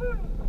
Woohoo!